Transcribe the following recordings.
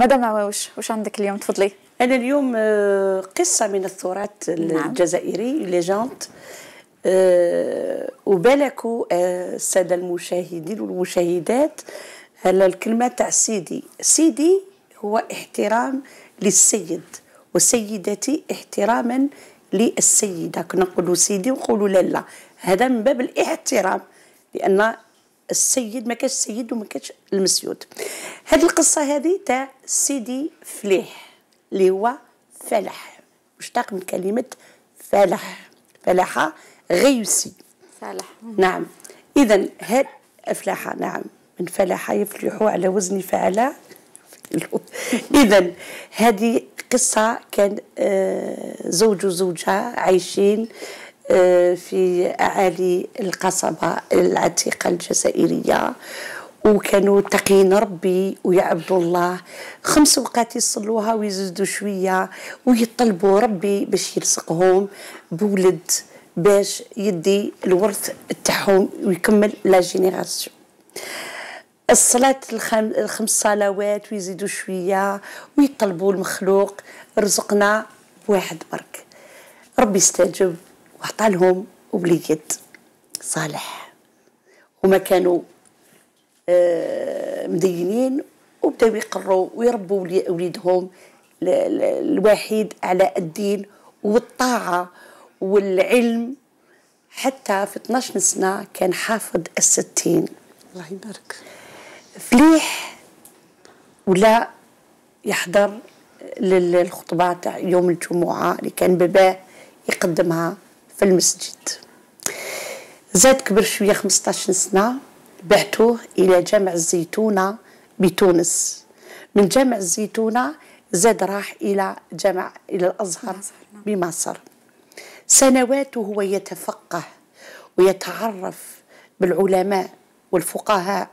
مدام عواوش وش عندك اليوم؟ تفضلي. أنا اليوم آه، قصة من التراث نعم. الجزائري ليجاند آه، وبالكوا آه، السادة المشاهدين والمشاهدات على الكلمة تاع سيدي. سيدي هو احترام للسيد وسيدتي احتراما للسيدة. كنا نقولوا سيدي ونقولوا لالا هذا من باب الاحترام لأن السيد ما كانش سيد وما كانش المسيود. هذه القصة هذه تاع سيدي فليح اللي هو فلح مشتق من كلمة فلح فلح غيوسي. صالح نعم. إذا هاد أفلح نعم من فلح يفلح على وزن فعل إذا هذه قصة كان آه، زوج وزوجة عايشين في أعالي القصبة العتيقة الجزائرية. وكانوا تقين ربي ويعبدوا الله. خمس اوقات يصلوها ويزيدوا شوية ويطلبوا ربي باش يرزقهم بولد باش يدي الورث تاعهم ويكمل la génération. الصلاة الخم... الخمس صلوات ويزيدوا شوية ويطلبوا المخلوق. رزقنا بواحد برك. ربي استجب وعطى لهم وليد صالح. هما كانوا آه، مدينين وبداو يقروا ويربوا ولي- وليدهم الوحيد على الدين والطاعة والعلم. حتى في 12 سنة كان حافظ الستين. الله يبارك. فليح ولا يحضر للخطبة تاع يوم الجمعة اللي كان باباه يقدمها. في المسجد. زاد كبر شوية 15 سنة بعثوه إلى جامع الزيتونة بتونس. من جامع الزيتونة زاد راح إلى جامع إلى الأزهر بمصر. سنوات وهو يتفقه ويتعرف بالعلماء والفقهاء.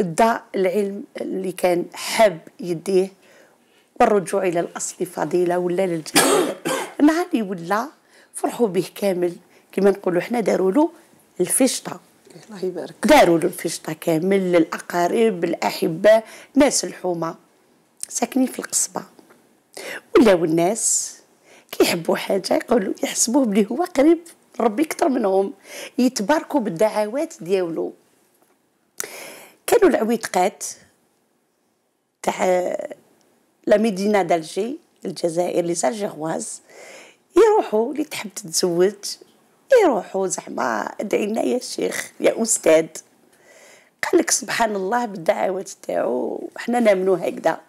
ادى العلم اللي كان حاب يديه والرجوع إلى الأصل فضيلة ولا للجزائر نهار اللي ولا فرحوا به كامل. كما نقولوا حنا داروا له الفشطة. الله يبارك. داروا له الفشطة كامل للاقارب الأحبة ناس الحومة. ساكنين في القصبة. ولاو الناس كيحبوا حاجة يقولوا يحسبوه بلي هو قريب ربي أكثر منهم يتباركوا بالدعوات ديالو. كانوا العويتقات تاع لا ميدينا دالجي. الجزائر لي زالجيغواز يروحوا اللي تحب تتزوج يروحوا زعما ادعي لنا يا شيخ يا أستاذ. قال لك سبحان الله بالدعوات تاعو حنا نامنوا هكذا.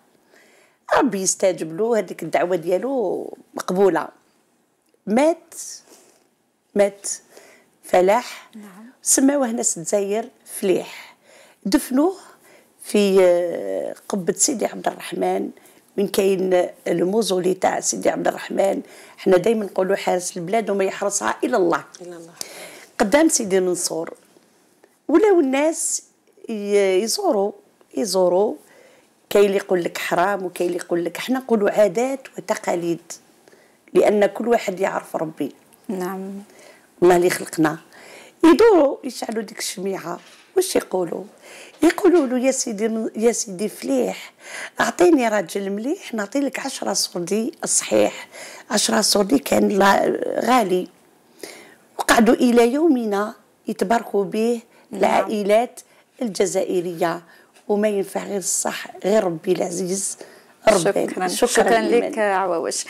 ربي يستجب له هذيك الدعوة ديالو مقبولة. مات مات. فلاح نعم. سماوه ناس الجزائر فليح. دفنوه في آه، قبة سيدي عبد الرحمن. وين كاين الموزولي تاع سيدي عبد الرحمن. حنا دائما نقولوا حارس البلاد وما يحرسها إلا الله. إلى الله. قدام سيدي منصور ولاو الناس يزوروا يزوروا كاين اللي يقول لك حرام وكاين اللي يقول لك إحنا نقولوا عادات وتقاليد لأن كل واحد يعرف ربي. نعم. الله اللي خلقنا. يدوروا يشعلوا ديك الشميعة واش يقولوا؟ يقولوا له يا سيدي يا سيدي فليح أعطيني راجل مليح نعطي لك 10 سردي الصحيح 10 سردي كان غالي. وقعدوا إلى يومنا يتباركوا به العائلات الجزائرية وما ينفع غير الصح غير ربي العزيز ربي شكرا. شكرا لك عواوش.